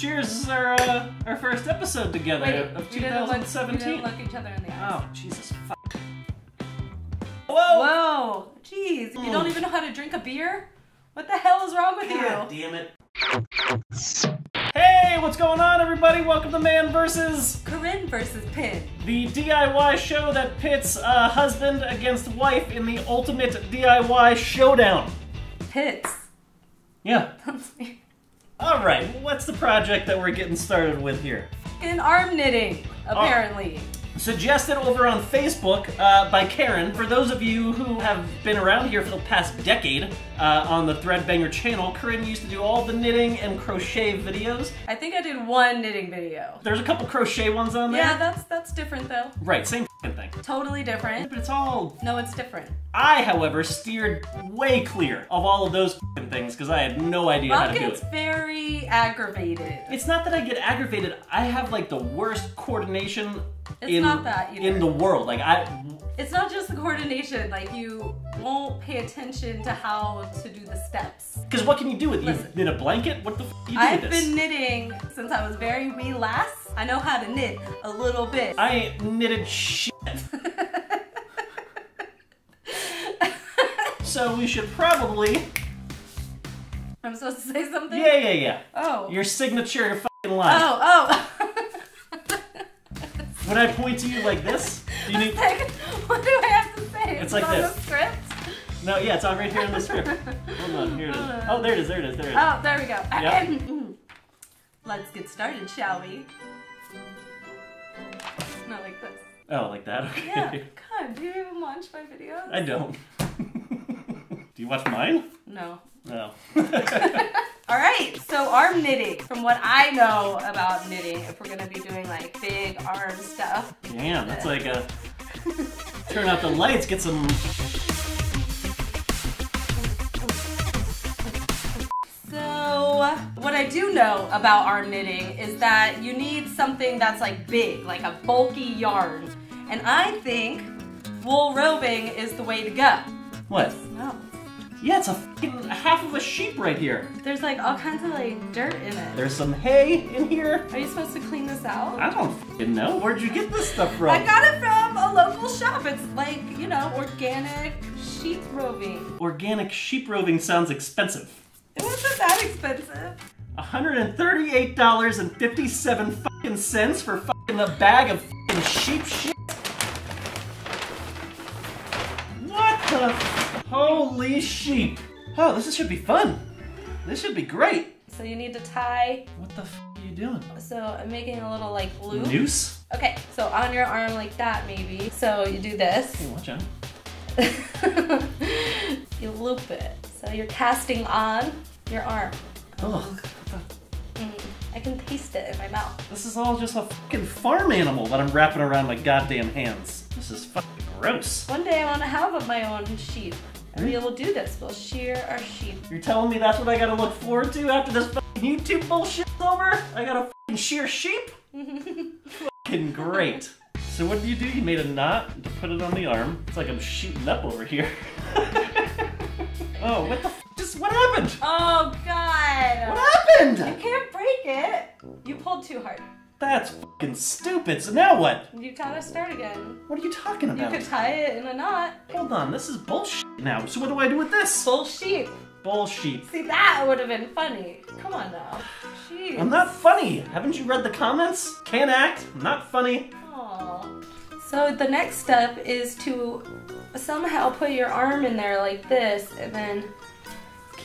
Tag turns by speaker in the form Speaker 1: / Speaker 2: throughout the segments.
Speaker 1: Cheers! This is our uh, our first episode together
Speaker 2: Wait,
Speaker 1: of
Speaker 2: we didn't look, we
Speaker 1: 2017.
Speaker 2: didn't look each other in the eyes.
Speaker 1: Oh Jesus! Fuck. Whoa!
Speaker 2: Whoa, jeez, you don't
Speaker 1: Mm.
Speaker 2: even know how to drink a beer? What the hell is wrong with
Speaker 1: God
Speaker 2: you?
Speaker 1: damn it! Hey, what's going on, everybody? Welcome to Man versus
Speaker 2: Corinne versus Pin.
Speaker 1: the DIY show that pits uh, husband against wife in the ultimate DIY showdown.
Speaker 2: Pits.
Speaker 1: Yeah. All right. What's the project that we're getting started with here?
Speaker 2: In arm knitting, apparently.
Speaker 1: Suggested over on Facebook uh, by Karen. For those of you who have been around here for the past decade uh, on the Threadbanger channel, Corinne used to do all the knitting and crochet videos.
Speaker 2: I think I did one knitting video.
Speaker 1: There's a couple crochet ones on there.
Speaker 2: Yeah, that's that's different though.
Speaker 1: Right, same thing.
Speaker 2: Totally different.
Speaker 1: But it's all.
Speaker 2: No, it's different.
Speaker 1: I, however, steered way clear of all of those things because I had no idea how to do
Speaker 2: gets
Speaker 1: it.
Speaker 2: very aggravated.
Speaker 1: It's not that I get aggravated. I have like the worst coordination
Speaker 2: It's
Speaker 1: in
Speaker 2: not that either.
Speaker 1: in the world. Like I,
Speaker 2: It's not just the coordination, like you won't pay attention to how to do the steps.
Speaker 1: because what can you do with it? You knit a blanket? What the f- you do
Speaker 2: I've
Speaker 1: with this?
Speaker 2: been knitting since I was very wee lass. I know how to knit a little bit.
Speaker 1: I ain't knitted shit. so we should probably.
Speaker 2: I'm supposed to say something?
Speaker 1: Yeah, yeah, yeah.
Speaker 2: Oh.
Speaker 1: Your signature fucking line.
Speaker 2: Oh, oh.
Speaker 1: When I point to you like this, do you need.
Speaker 2: Like, what do I have to say?
Speaker 1: It's like
Speaker 2: on
Speaker 1: this.
Speaker 2: the script?
Speaker 1: No, yeah, it's on right here in the script. Hold on, here it is. Oh, there it is, there it is, there it is.
Speaker 2: Oh, there we go.
Speaker 1: Yep.
Speaker 2: Let's get started, shall we? Not like this.
Speaker 1: Oh, like that? Okay.
Speaker 2: Yeah. God, do you even watch my videos?
Speaker 1: I don't. do you watch mine?
Speaker 2: No.
Speaker 1: No. Oh.
Speaker 2: All right, so arm knitting. From what I know about knitting, if we're gonna be doing like big arm stuff,
Speaker 1: Damn, that's like a. Turn out the lights, get some.
Speaker 2: So, what I do know about arm knitting is that you need something that's like big, like a bulky yarn. And I think wool roving is the way to go.
Speaker 1: What?
Speaker 2: No.
Speaker 1: Yeah, it's a half of a sheep right here.
Speaker 2: There's like all kinds of like dirt in it.
Speaker 1: There's some hay in here.
Speaker 2: Are you supposed to clean this out?
Speaker 1: I don't know. Where'd you get this stuff from?
Speaker 2: I got it from a local shop. It's like, you know, organic sheep roving.
Speaker 1: Organic sheep roving sounds expensive.
Speaker 2: It wasn't that expensive.
Speaker 1: $138.57 fucking cents for fucking a bag of fucking sheep shit. What the? Holy sheep. Oh, this should be fun. This should be great.
Speaker 2: So you need to tie.
Speaker 1: What the f are you doing?
Speaker 2: So I'm making a little like loop.
Speaker 1: Noose?
Speaker 2: Okay, so on your arm like that maybe. So you do this.
Speaker 1: Hey, watch out.
Speaker 2: you loop it. So you're casting on your arm.
Speaker 1: Ugh.
Speaker 2: Mm, I can taste it in my mouth.
Speaker 1: This is all just a fucking farm animal that I'm wrapping around my goddamn hands. This is fucking gross.
Speaker 2: One day I want to have my own sheep. And we will do this. We'll shear our sheep.
Speaker 1: You're telling me that's what I gotta look forward to after this fucking YouTube bullshit's over? I gotta fucking shear sheep? fucking great. So what do you do? You made a knot to put it on the arm. It's like I'm shooting up over here. oh, what the f- just what happened?
Speaker 2: Oh God!
Speaker 1: What happened?
Speaker 2: You can't break it. You pulled too hard.
Speaker 1: That's fucking stupid. So now what?
Speaker 2: You gotta start again.
Speaker 1: What are you talking about?
Speaker 2: You could tie it in a knot.
Speaker 1: Hold on, this is bullshit now. So what do I do with this?
Speaker 2: Full sheep.
Speaker 1: Bullshit.
Speaker 2: See, that would have been funny. Come on now. Jeez.
Speaker 1: I'm not funny. Haven't you read the comments? Can't act. Not funny.
Speaker 2: Aw. So the next step is to somehow put your arm in there like this and then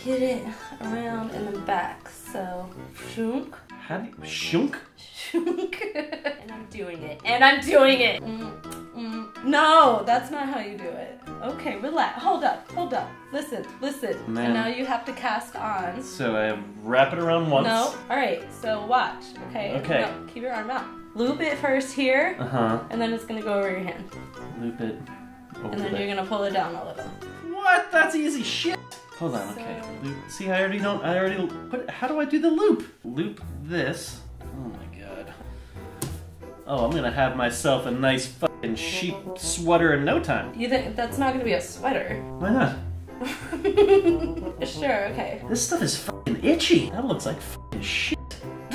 Speaker 2: get it around in the back. So, shunk,
Speaker 1: How do you shunk?
Speaker 2: Shunk. and I'm doing it. And I'm doing it. Mm, mm. No, that's not how you do it. Okay, relax. Hold up, hold up. Listen, listen.
Speaker 1: Man.
Speaker 2: And now you have to cast on.
Speaker 1: So I wrap it around once.
Speaker 2: No. All right. So watch. Okay.
Speaker 1: Okay.
Speaker 2: No, keep your arm out. Loop it first here,
Speaker 1: Uh huh.
Speaker 2: and then it's gonna go over your hand,
Speaker 1: Loop it. Over
Speaker 2: and then
Speaker 1: there.
Speaker 2: you're gonna pull it down a little.
Speaker 1: What? That's easy shit. Hold on. Okay. Loop. See, I already don't. I already. What? How do I do the loop? Loop this. Oh my god. Oh, I'm gonna have myself a nice fucking sheep sweater in no time.
Speaker 2: You think that's not gonna be a sweater?
Speaker 1: Why not?
Speaker 2: sure. Okay.
Speaker 1: This stuff is fucking itchy. That looks like fucking shit.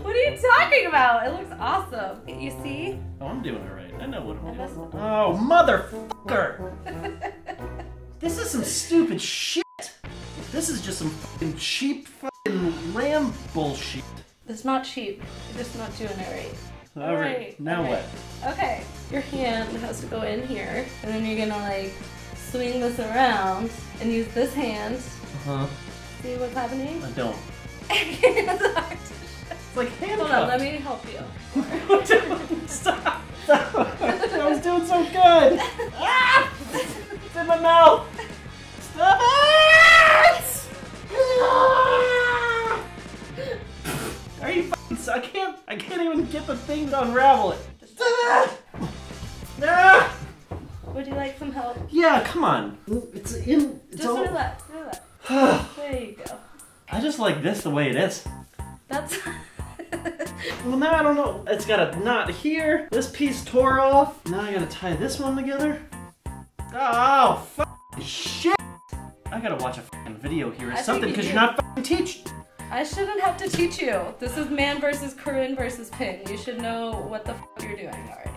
Speaker 2: what are you talking about? It looks awesome. You see?
Speaker 1: Oh, I'm doing it right. I know what I'm doing. Oh, motherfucker! This is some stupid shit. This is just some fucking cheap fucking lamb bullshit.
Speaker 2: It's not cheap. You're just not doing it right.
Speaker 1: All right,
Speaker 2: Alright,
Speaker 1: now what?
Speaker 2: Okay, your hand has to go in here, and then you're gonna like swing this around and use this hand.
Speaker 1: Uh huh.
Speaker 2: See what's happening?
Speaker 1: I don't.
Speaker 2: It's
Speaker 1: It's like handcuffed.
Speaker 2: Hold on, let me help you.
Speaker 1: Stop! Stop! I was doing so good. Ah! It's in my mouth. Thing to unravel it. Ah!
Speaker 2: Would you like some help?
Speaker 1: Yeah, come on. It's in. It's
Speaker 2: Just
Speaker 1: all.
Speaker 2: relax, relax. There you go.
Speaker 1: I just like this the way it is.
Speaker 2: That's.
Speaker 1: Well, now I don't know. It's got a knot here. This piece tore off. Now I gotta tie this one together. Oh, fuck shit. I gotta watch a video here or
Speaker 2: I
Speaker 1: something because
Speaker 2: do.
Speaker 1: you're not fucking teach.
Speaker 2: I shouldn't have to teach you. This is man versus Corinne versus Pin. You should know what the f you're doing already.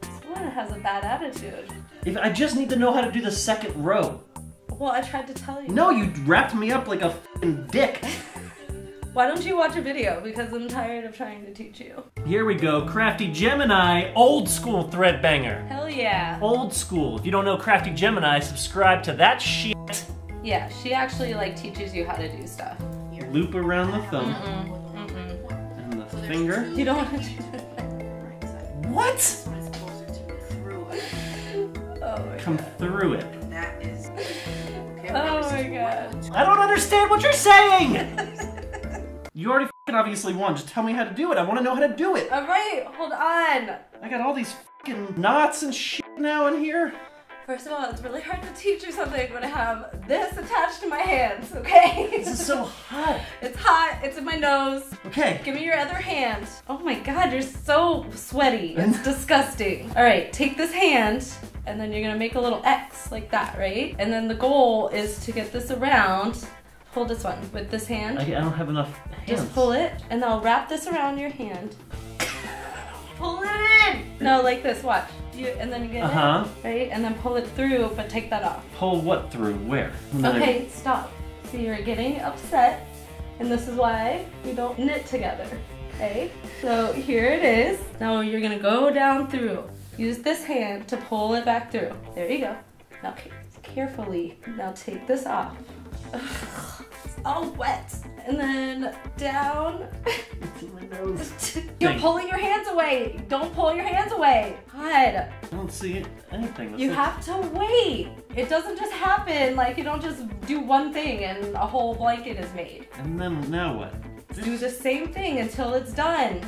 Speaker 2: This one has a bad attitude.
Speaker 1: If I just need to know how to do the second row.
Speaker 2: Well, I tried to tell you.
Speaker 1: No, you wrapped me up like a fucking dick.
Speaker 2: Why don't you watch a video? Because I'm tired of trying to teach you.
Speaker 1: Here we go, Crafty Gemini, old school Threadbanger.
Speaker 2: Hell yeah.
Speaker 1: Old school. If you don't know Crafty Gemini, subscribe to that shit.
Speaker 2: Yeah, she actually like teaches you how to do stuff.
Speaker 1: Loop around the thumb
Speaker 2: Mm-mm, mm-mm.
Speaker 1: and the finger.
Speaker 2: You don't want to do that.
Speaker 1: What?
Speaker 2: Oh
Speaker 1: Come
Speaker 2: god.
Speaker 1: through it.
Speaker 3: That is.
Speaker 2: Oh my oh god.
Speaker 1: I don't understand what you're saying! you already fing obviously won. Just tell me how to do it. I want to know how to do it.
Speaker 2: Alright, hold on.
Speaker 1: I got all these fucking knots and shit now in here.
Speaker 2: First of all, it's really hard to teach you something when I have this attached to my hands, okay?
Speaker 1: This is so hot.
Speaker 2: It's hot, it's in my nose.
Speaker 1: Okay.
Speaker 2: Give me your other hand. Oh my god, you're so sweaty. It's disgusting. All right, take this hand and then you're gonna make a little X like that, right? And then the goal is to get this around. Hold this one with this hand.
Speaker 1: I, I don't have enough hands.
Speaker 2: Just pull it and then I'll wrap this around your hand. pull it in! No, like this, watch. You, and then you get
Speaker 1: Uh huh.
Speaker 2: it, right? And then pull it through, but take that off.
Speaker 1: Pull what through? Where? Then I-
Speaker 2: Okay, stop. So you're getting upset, and this is why we don't knit together. Okay? So here it is. Now you're gonna go down through. Use this hand to pull it back through. There you go. Now carefully. Now take this off. It's all wet. And then down.
Speaker 1: It's in my nose.
Speaker 2: You're
Speaker 1: Thank-
Speaker 2: pulling your hands away. Don't pull your hands away. God.
Speaker 1: I don't see anything. It's
Speaker 2: You
Speaker 1: like-
Speaker 2: have to wait. It doesn't just happen. Like you don't just do one thing and a whole blanket is made.
Speaker 1: And then now what?
Speaker 2: Do the same thing until it's done.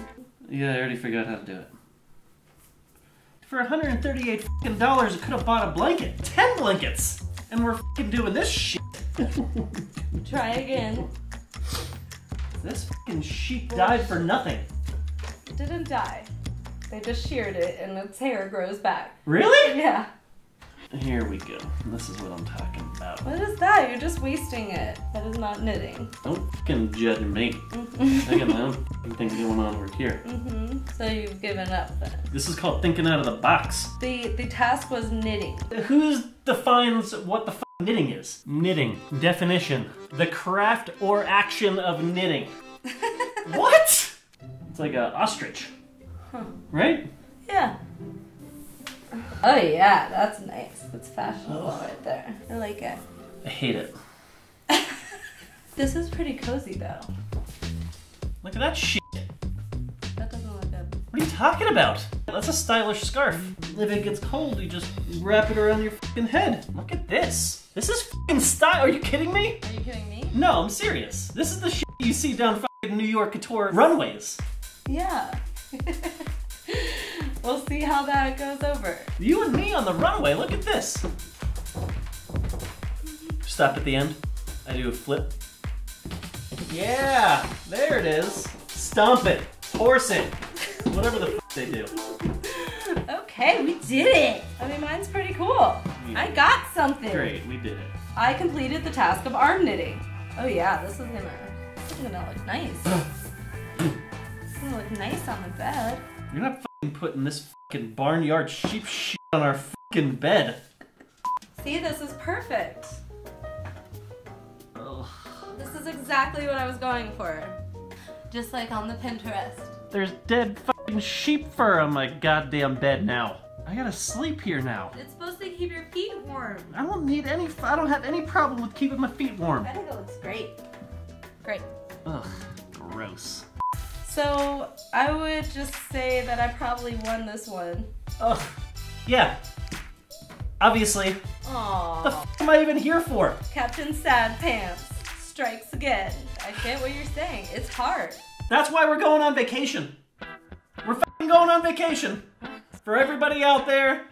Speaker 1: Yeah, I already figured out how to do it. For 138 fucking dollars, I could have bought a blanket. 10 blankets! And we're fucking doing this shit.
Speaker 2: Try again.
Speaker 1: This fucking sheep died for nothing.
Speaker 2: It didn't die. They just sheared it and its hair grows back.
Speaker 1: Really?
Speaker 2: Yeah.
Speaker 1: Here we go. This is what I'm talking about.
Speaker 2: What is that? You're just wasting it. That is not knitting.
Speaker 1: Don't fucking judge me. I got my own thing going on over here.
Speaker 2: hmm So you've given up then.
Speaker 1: This is called thinking out of the box.
Speaker 2: The the task was knitting.
Speaker 1: Who defines what the knitting is? Knitting. Definition. The craft or action of knitting. what? It's like a ostrich.
Speaker 2: Huh.
Speaker 1: Right?
Speaker 2: Yeah. Oh yeah, that's nice. That's fashionable right there. I like it.
Speaker 1: I hate it.
Speaker 2: This is pretty cozy though.
Speaker 1: Look at that shit.
Speaker 2: That doesn't look good.
Speaker 1: What are you talking about? That's a stylish scarf. If it gets cold, you just wrap it around your fucking head. Look at this. This is fucking style. Are you kidding me?
Speaker 2: Are you kidding me?
Speaker 1: No, I'm serious. This is the shit you see down fucking New York couture runways.
Speaker 2: Yeah. we'll see how that goes over.
Speaker 1: You and me on the runway. Look at this. Stop at the end. I do a flip. Yeah, there it is. Stomp it. Horse it. Whatever the f- they do.
Speaker 2: Okay, we did it. I mean, mine's pretty cool. I got something.
Speaker 1: Great, we did it.
Speaker 2: I completed the task of arm knitting. Oh yeah, this is gonna, this is gonna look nice. Gonna look nice on the bed.
Speaker 1: You're not fucking putting this fucking barnyard sheep shit on our fucking bed.
Speaker 2: See, this is perfect.
Speaker 1: Ugh.
Speaker 2: This is exactly what I was going for. Just like on the Pinterest.
Speaker 1: There's dead fucking sheep fur on my goddamn bed now. I gotta sleep here now.
Speaker 2: It's keep your feet warm.
Speaker 1: I don't need any. I don't have any problem with keeping my feet warm.
Speaker 2: I think it looks great. Great.
Speaker 1: Ugh, gross.
Speaker 2: So I would just say that I probably won this one.
Speaker 1: Ugh. Yeah. Obviously. The
Speaker 2: Aww.
Speaker 1: f am I even here for?
Speaker 2: Captain Sad Pants strikes again. I get what you're saying. It's hard.
Speaker 1: That's why we're going on vacation. We're fucking going on vacation. For everybody out there,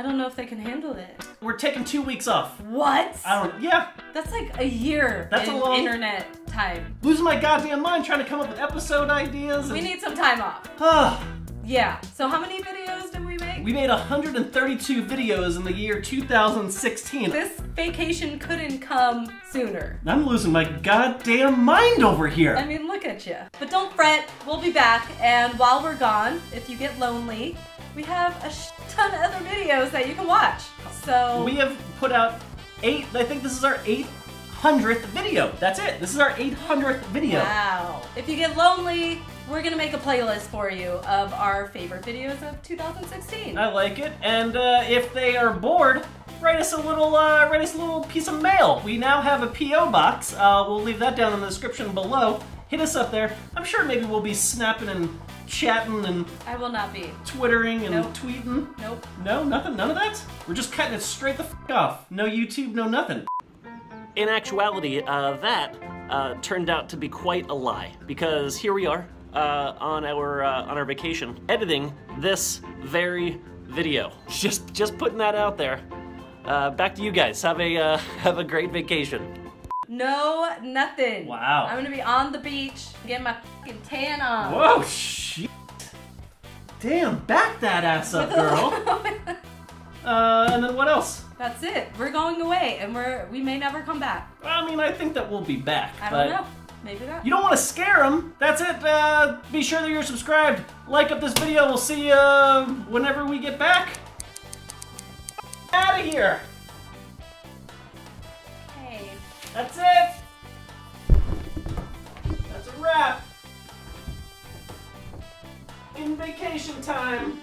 Speaker 2: I don't know if they can handle it.
Speaker 1: we're taking two weeks off.
Speaker 2: What?
Speaker 1: I don't. Yeah,
Speaker 2: That's like a year
Speaker 1: That's a long-
Speaker 2: internet time.
Speaker 1: losing my goddamn mind trying to come up with episode ideas.
Speaker 2: We
Speaker 1: And,
Speaker 2: need some time off.
Speaker 1: Ah,
Speaker 2: Yeah. So how many videos did we make?
Speaker 1: we made 132 videos in the year 2016.
Speaker 2: This vacation couldn't come sooner.
Speaker 1: I'm losing my goddamn mind over here.
Speaker 2: I mean, look at you. But don't fret, we'll be back. And while we're gone, if you get lonely, we have a sh- ton of other videos that you can watch. So
Speaker 1: We have put out eight. I think this is our 800th video. That's it. This is our 800th video.
Speaker 2: wow. If you get lonely, we're gonna make a playlist for you of our favorite videos of 2016.
Speaker 1: I like it. And uh, if they are bored, write us a little, uh, write us a little piece of mail. We now have a PO box. Uh, we'll leave that down in the description below. Hit us up there. I'm sure maybe we'll be snapping and chatting and
Speaker 2: I will not be.
Speaker 1: twittering and
Speaker 2: Nope.
Speaker 1: tweeting.
Speaker 2: Nope.
Speaker 1: No, nothing, none of that. We're just cutting it straight the f off. No YouTube, no nothing. In actuality, uh, that uh, turned out to be quite a lie because here we are uh, on our uh, on our vacation editing this very video. Just just putting that out there. Uh, back to you guys. Have a uh, have a great vacation.
Speaker 2: No, nothing.
Speaker 1: Wow.
Speaker 2: I'm gonna be on the beach, getting my fucking tan on.
Speaker 1: Whoa, shit! Damn, back that ass up, girl. uh, and then what else?
Speaker 2: That's it. We're going away, and we're we may never come back.
Speaker 1: I mean, I think that we'll be back.
Speaker 2: I don't know. Maybe not.
Speaker 1: You don't want to scare them. That's it. Uh, be sure that you're subscribed. Like up this video. We'll see you uh, whenever we get back. Out of here.
Speaker 2: Hey.
Speaker 1: That's it. Time.